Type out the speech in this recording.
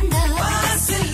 Anda. Passe